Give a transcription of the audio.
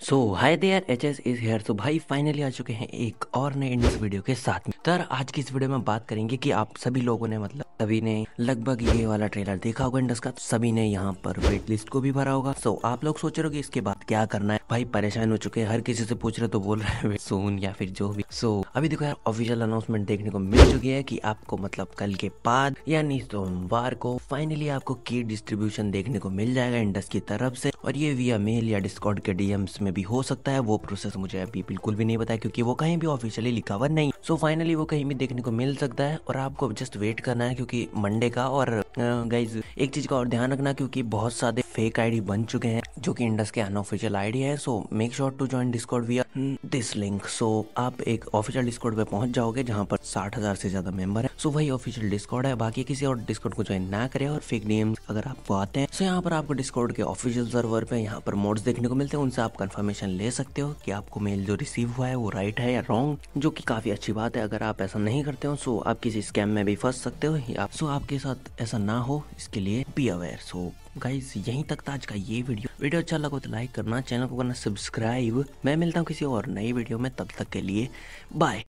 So hi there H S is here तो भाई finally आ चुके हैं एक और नए इंडियस वीडियो के साथ में। तर, आज की इस वीडियो में बात करेंगे कि आप सभी लोगों ने मतलब सभी ने लगभग ये वाला ट्रेलर देखा होगा इंडस का सभी ने यहाँ पर वेट लिस्ट को भी भरा होगा। सो आप लोग सोच रहे हो इसके बाद क्या करना है? भाई परेशान हो चुके हैं हर किसी से पूछ रहे तो बोल रहे हैं सोन या फिर जो भी। सो so, अभी देखो यार ऑफिशियल अनाउंसमेंट देखने को मिल चुकी है कि आपको मतलब कल के बाद यानी सोमवार को फाइनली आपको की डिस्ट्रीब्यूशन देखने को मिल जाएगा इंडस की तरफ़ से। और ये विया मेल या डिस्कॉर्ड के डीएम्स में भी हो सकता है वो प्रोसेस मुझे अभी बिल्कुल भी नहीं है क्योंकि वो कहीं भी ऑफिशियली लिखा हुआ नहीं। सो so, फाइनली वो कहीं भी देखने को मिल सकता है और आपको जस्ट वेट करना है क्योंकि मंडे का और गाइज़ एक चीज़ का और ध्यान रखना क्योंकि बहुत सारे फेक आईडी बन चुके हैं जो कि इंडस के अनऑफिशियल आईडी है। So make sure to join Discord via this link so आप एक ऑफिशियल डिस्कॉर्ड पे पहुँच जाओगे जहाँ पर साठ हज़ार से ज़्यादा मेंबर है। सो so, वही ऑफिशियल डिस्कॉर्ड है। बाकी किसी और डिस्कॉर्ड को ज्वाइन ना करें और फेक डीएम अगर आपको आते हैं। सो so, यहाँ पर आपको डिस्कॉर्ड के ऑफिशियल सर्वर पे यहाँ पर मोड्स देखने को मिलते हैं। उनसे आप कंफर्मेशन ले सकते हो कि आपको मेल जो रिसीव हुआ है वो राइट है या रॉन्ग जो की काफ़ी अच्छी बात है, अगर आप ऐसा नहीं करते हो सो आप किसी स्कैम में भी फंस सकते हो, या सो आपके साथ ऐसा ना हो, इसके लिए बी अवेयर सो गाइज़ यहीं तक था आज का ये वीडियो वीडियो अच्छा लगा तो लाइक करना चैनल को करना सब्सक्राइब मैं मिलता हूँ किसी और नई वीडियो में, तब तक के लिए बाय